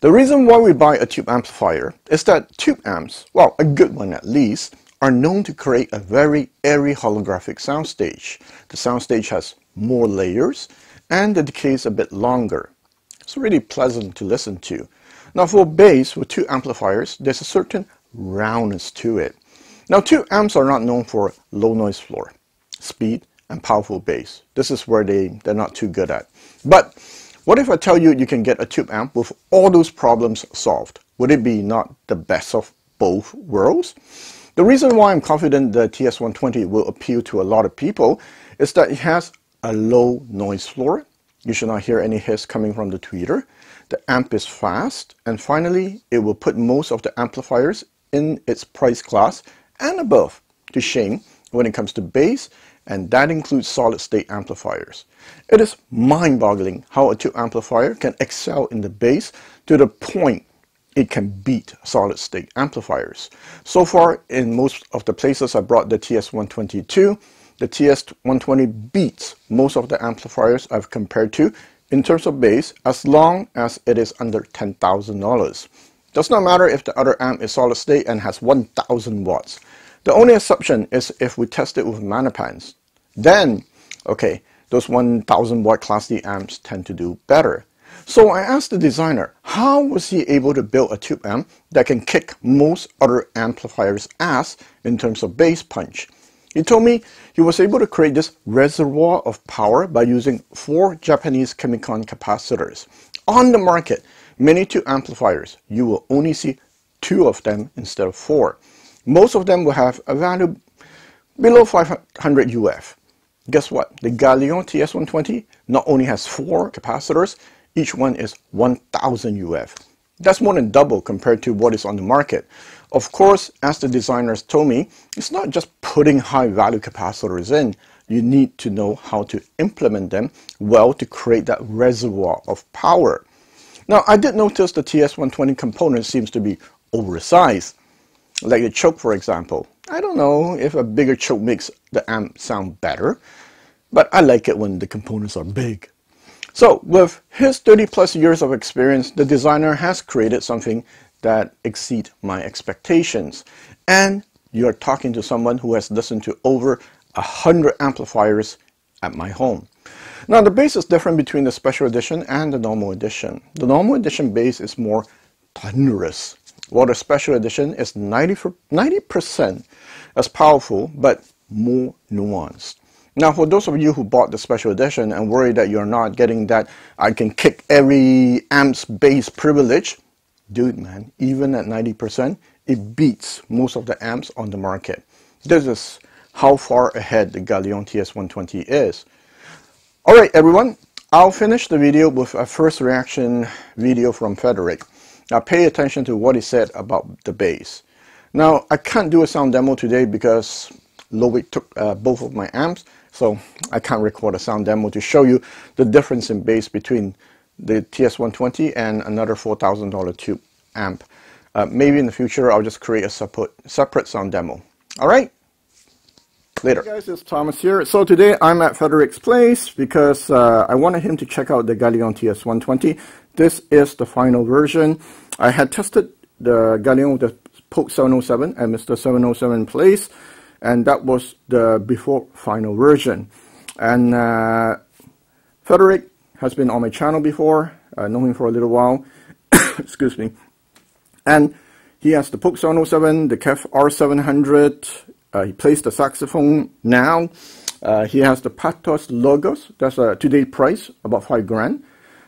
The reason why we buy a tube amplifier is that tube amps, well, a good one at least, are known to create a very airy holographic soundstage. The soundstage has more layers and the decay is a bit longer. It's really pleasant to listen to. Now for bass with tube amplifiers, there's a certain roundness to it. Now tube amps are not known for low noise floor, speed, and powerful bass. This is where they, they're not too good at. But what if I tell you you can get a tube amp with all those problems solved? Would it be not the best of both worlds? The reason why I'm confident the TS120 will appeal to a lot of people is that it has a low noise floor. You should not hear any hiss coming from the tweeter. The amp is fast. And finally, it will put most of the amplifiers in its price class and above to shame when it comes to bass and that includes solid-state amplifiers. It is mind-boggling how a tube amplifier can excel in the bass to the point it can beat solid-state amplifiers. So far, in most of the places I brought the TS122, the TS120 beats most of the amplifiers I've compared to in terms of bass as long as it is under $10,000. Does not matter if the other amp is solid state and has 1000 watts. The only exception is if we test it with Magnepans. Then, okay, those 1000 watt class D amps tend to do better. So I asked the designer, how was he able to build a tube amp that can kick most other amplifiers' ass in terms of bass punch? He told me he was able to create this reservoir of power by using four Japanese Chemi-Con capacitors. On the market, many tube amplifiers, you will only see two of them instead of four. Most of them will have a value below 500 UF. Guess what? The Galion TS120 not only has four capacitors, each one is 1000 UF. That's more than double compared to what is on the market. Of course, as the designers told me, it's not just putting high value capacitors in. You need to know how to implement them well to create that reservoir of power. Now, I did notice the TS120 component seems to be oversized. Like the choke, for example. I don't know if a bigger choke makes the amp sound better, but I like it when the components are big. So with his 30 plus years of experience, the designer has created something that exceed my expectations. And you're talking to someone who has listened to over a hundred amplifiers at my home. Now the bass is different between the special edition and the normal edition. The normal edition bass is more thunderous, while the special edition is 90, 90% as powerful but more nuanced. Now, for those of you who bought the special edition and worry that you're not getting that I can kick every amp's bass privilege, dude, man, even at 90%, it beats most of the amps on the market. This is how far ahead the Galion TS120 is. Alright everyone, I'll finish the video with a first reaction video from Frederick. Now pay attention to what he said about the bass. Now I can't do a sound demo today because Loic took uh, both of my amps so I can't record a sound demo to show you the difference in bass between the TS120 and another $4,000 tube amp. Uh, maybe in the future I'll just create a separate, separate sound demo. Alright? Later. Hey guys, it's Thomas here. So today I'm at Frederick's place because uh, I wanted him to check out the Galion TS120. This is the final version. I had tested the Galion with the Polk 707 and Mr. 707 place and that was the before final version. And uh, Frederick has been on my channel before, I know him for a little while, excuse me, and he has the Polk 707, the KEF R700, uh, he plays the saxophone now, uh, he has the Pathos Logos, that's a today price, about 5 grand,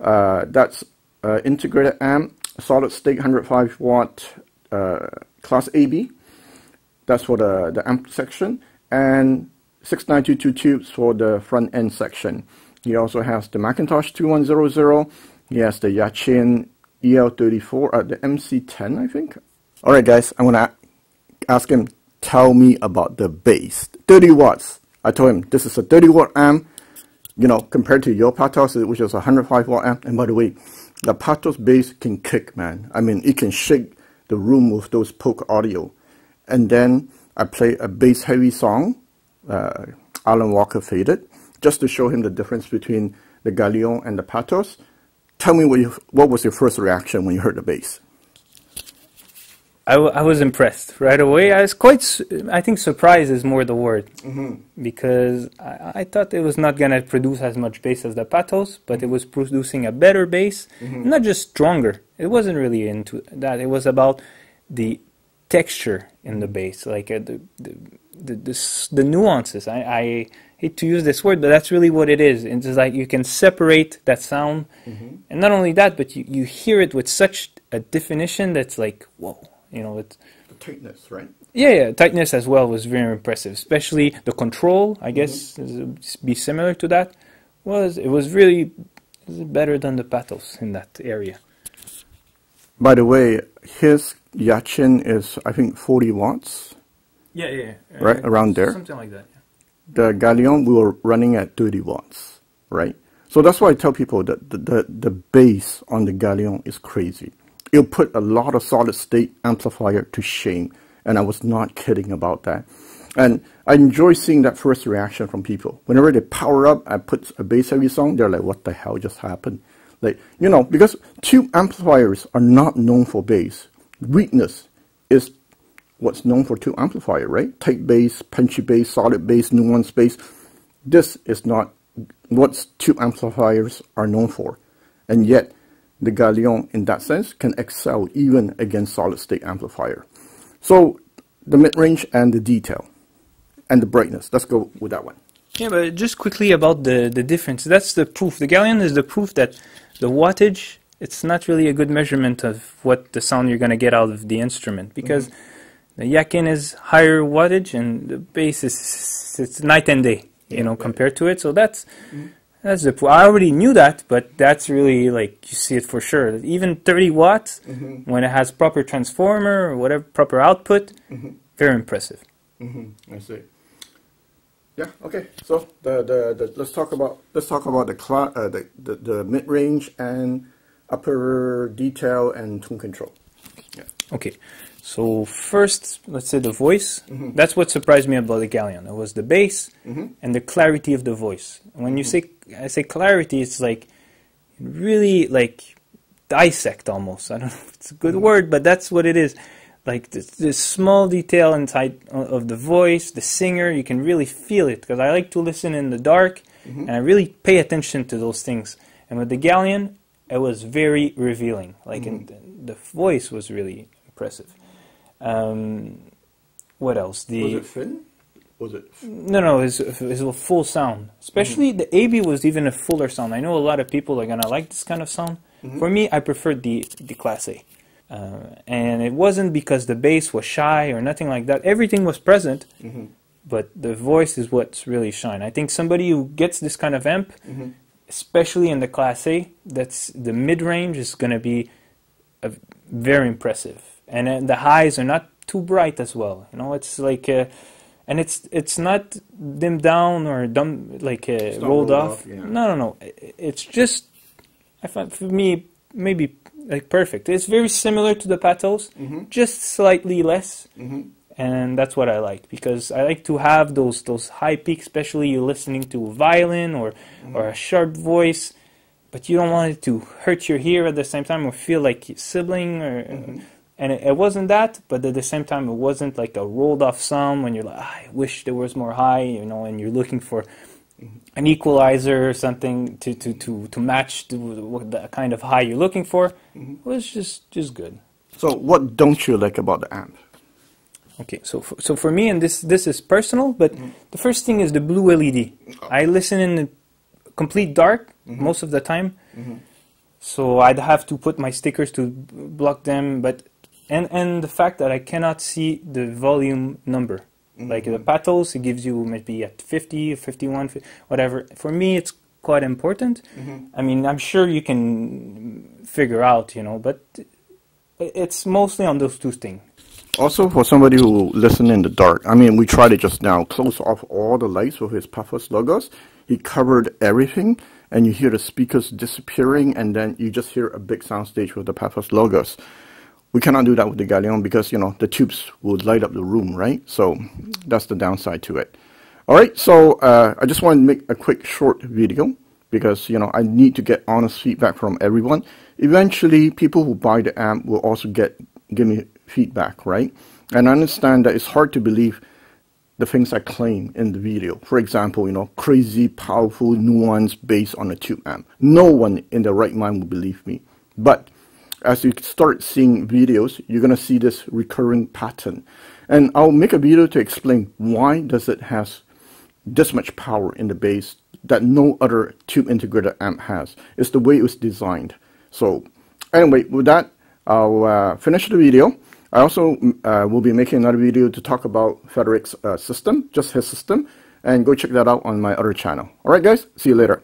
uh, that's uh, integrated amp, solid state 105 watt uh, class AB, that's for the, the amp section. And 6922 tubes for the front end section. He also has the McIntosh 2100. He has the Yaqin EL34, uh, the MC10, I think. All right, guys, I'm going to ask him, tell me about the bass. 30 watts. I told him this is a 30 watt amp, you know, compared to your Pathos, which is a 105 watt amp. And by the way, the Pathos bass can kick, man. I mean, it can shake the room with those Polk audio and then I play a bass heavy song, uh, Alan Walker Faded, just to show him the difference between the Galion and the Pathos. tell me what, you, what was your first reaction when you heard the bass? I, w- I was impressed right away. I was quite, su- I think surprised is more the word. Mm-hmm. Because I, I thought it was not going to produce as much bass as the Pathos, but it mm-hmm. was producing a better bass, mm-hmm. not just stronger. It wasn't really into that. It was about the texture in the bass, like uh, the, the, the, the, the nuances. I, I hate to use this word, but that's really what it is. It's like you can separate that sound. And not only that, but you, you hear it with such a definition that's like, whoa. You know, it's The tightness, right? yeah, yeah, tightness as well was very impressive. Especially the control, I mm-hmm. guess, is- be similar to that. Was it was really it better than the Pathos in that area. By the way, his Yaqin is, I think, 40 watts. Yeah, yeah, uh, Right, around there. something like that. The Galion, we were running at 30 watts, right? So that's why I tell people that the, the, the bass on the Galion is crazy. It'll put a lot of solid state amplifier to shame. And I was not kidding about that. And I enjoy seeing that first reaction from people. Whenever they power up, I put a bass heavy song, they're like, what the hell just happened? Like, you know, because tube amplifiers are not known for bass. Weakness is what's known for tube amplifier, right? Tight bass, punchy bass, solid bass, nuanced bass. This is not what tube amplifiers are known for. And yet, the Galion, in that sense, can excel even against solid state amplifier. So, the mid range and the detail and the brightness. Let's go with that one. Yeah, but just quickly about the the difference. That's the proof. The Galion is the proof that the wattage it's not really a good measurement of what the sound you're going to get out of the instrument because mm-hmm. the Yaqin is higher wattage and the bass is it's night and day, you know, compared to it. So that's mm-hmm. That's the. I already knew that, but that's really like you see it for sure. Even 30 watts mm-hmm. when it has proper transformer or whatever proper output, mm-hmm. very impressive. Mm-hmm. I see. Yeah. Okay. So the, the, the let's talk about let's talk about the cla- uh, the, the, the mid range and upper detail and tone control. Yeah. Okay, so first, let's say the voice. Mm-hmm. That's what surprised me about the Galion. It was the bass mm-hmm. and the clarity of the voice. When you mm-hmm. say I say clarity, it's like really like dissect almost. I don't know if it's a good word, but that's what it is. Like this, this small detail inside of the voice, the singer, you can really feel it. Because I like to listen in the dark, and I really pay attention to those things. And with the Galion, it was very revealing. Like in the voice was really impressive. Um, what else? The thin? Was it? no, no, it's, it's a full sound. Especially the AB was even a fuller sound. I know a lot of people are gonna like this kind of sound. For me, I preferred the the Class A, uh, and it wasn't because the bass was shy or nothing like that. Everything was present, but the voice is what's really shine. I think somebody who gets this kind of amp, especially in the Class A, that's the mid range is gonna be uh, very impressive, and then the highs are not too bright as well. You know, it's like, uh, and it's it's not dimmed down or dumb like uh, rolled, rolled off. off, yeah. No, no, no. It's just I find for me maybe like perfect. It's very similar to the Pathos, mm-hmm. just slightly less. Mm-hmm. And that's what I like because I like to have those those high peaks, especially you listening to a violin or mm-hmm. or a sharp voice but you don't want it to hurt your ear at the same time or feel like sibling or and it, it wasn't that but at the same time it wasn't like a rolled off sound when you're like "Ah, i wish there was more high you know and you're looking for an equalizer or something to to to, to match the, the kind of high you're looking for. Mm-hmm. It was just just good. So what don't you like about the amp? Okay, so for, so for me, and this this is personal, but mm-hmm. the first thing is the blue LED. Oh. I listen in the complete dark mm-hmm. most of the time, so I'd have to put my stickers to block them. But and and the fact that I cannot see the volume number, mm-hmm. like the Pathos, it gives you maybe at 50, 51, fi- whatever. For me, it's quite important. Mm-hmm. I mean, I'm sure you can figure out, you know, but it's mostly on those two things. Also, for somebody who listen in the dark, I mean, we tried it just now. Close off all the lights with his Pathos logos. He covered everything, and you hear the speakers disappearing, and then you just hear a big soundstage with the Pathos logos. We cannot do that with the Galion because you know the tubes would light up the room, right? So that's the downside to it. All right, so uh, I just want to make a quick short video because you know I need to get honest feedback from everyone. Eventually, people who buy the amp will also get give me feedback, right? And I understand that it's hard to believe the things I claim in the video. For example, you know, crazy, powerful, nuance based on a tube amp. No one in their right mind will believe me. But as you start seeing videos, you're going to see this recurring pattern. And I'll make a video to explain why does it has this much power in the bass that no other tube integrated amp has. It's the way it was designed. So anyway, with that, I'll uh, finish the video. I also uh, will be making another video to talk about Frederick's uh, system, just his system, and go check that out on my other channel. Alright guys, see you later.